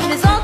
je les